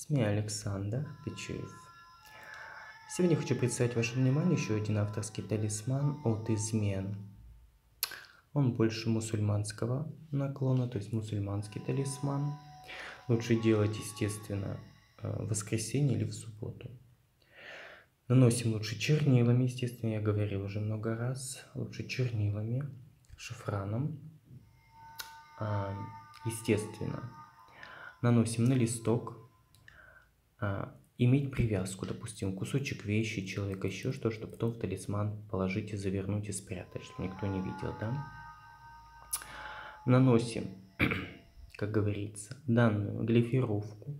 С меня Александр Печуев. Сегодня хочу представить вашему вниманию еще один авторский талисман от измен. Он больше мусульманского наклона, то есть мусульманский талисман. Лучше делать, естественно, э, в воскресенье или в субботу. Наносим лучше чернилами, естественно, я говорил уже много раз. Лучше чернилами, шифраном. А, естественно, наносим на листок. А, иметь привязку, допустим, кусочек вещи человека, еще что, чтобы потом в талисман положить и завернуть и спрятать, чтобы никто не видел, да? Наносим, как говорится, данную глифировку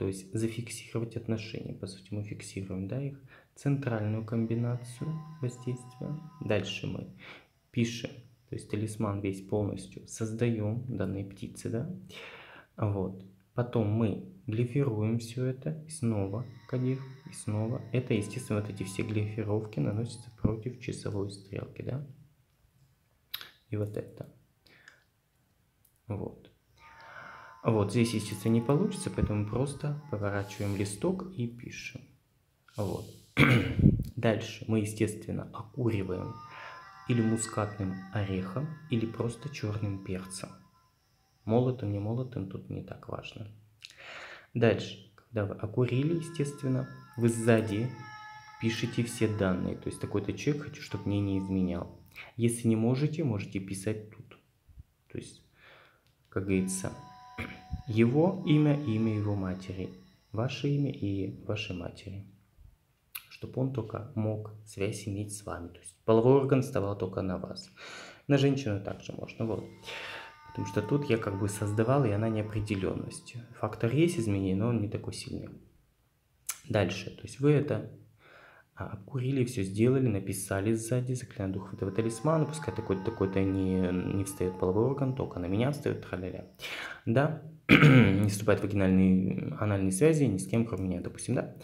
то есть зафиксировать отношения. По сути, мы фиксируем да, их центральную комбинацию воздействия. Дальше мы пишем, то есть талисман весь полностью создаем данные птицы, да. Вот. Потом мы глифируем все это, и снова кадир, и снова. Это, естественно, вот эти все глифировки наносятся против часовой стрелки, да. И вот это. Вот. Вот здесь, естественно, не получится, поэтому просто поворачиваем листок и пишем. Вот. Дальше мы, естественно, окуриваем или мускатным орехом, или просто черным перцем. Молотым, не молотым, тут не так важно. Дальше, когда вы окурили, естественно, вы сзади пишите все данные. То есть такой-то человек хочу, чтобы мне не изменял. Если не можете, можете писать тут. То есть, как говорится, его имя имя его матери, ваше имя и вашей матери, чтобы он только мог связь иметь с вами. То есть половой орган вставал только на вас. На женщину также можно, вот. Потому что тут я как бы создавал, и она неопределенность. Фактор есть изменений, но он не такой сильный. Дальше, то есть вы это а, обкурили, все сделали, написали сзади, заклинаю дух этого талисмана, пускай такой-то такой-то не, не встает половой орган, только на меня встает, траля Да, не вступает в вагинальные анальные связи ни с кем, кроме меня, допустим, да.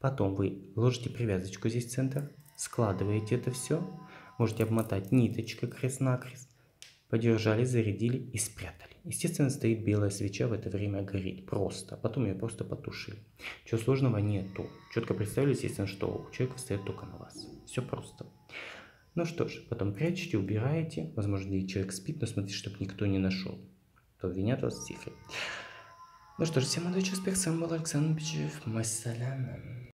Потом вы ложите привязочку здесь в центр, складываете это все, можете обмотать ниточкой крест-накрест, подержали, зарядили и спрятали. Естественно, стоит белая свеча в это время горит просто. Потом ее просто потушили. Чего сложного нету. Четко представили, естественно, что у человека стоит только на вас. Все просто. Ну что ж, потом прячете, убираете. Возможно, и человек спит, но смотрите, чтобы никто не нашел то обвинят вас в цифре. Ну что ж, всем удачи, успехов, с вами был Александр Бичев, Массалям.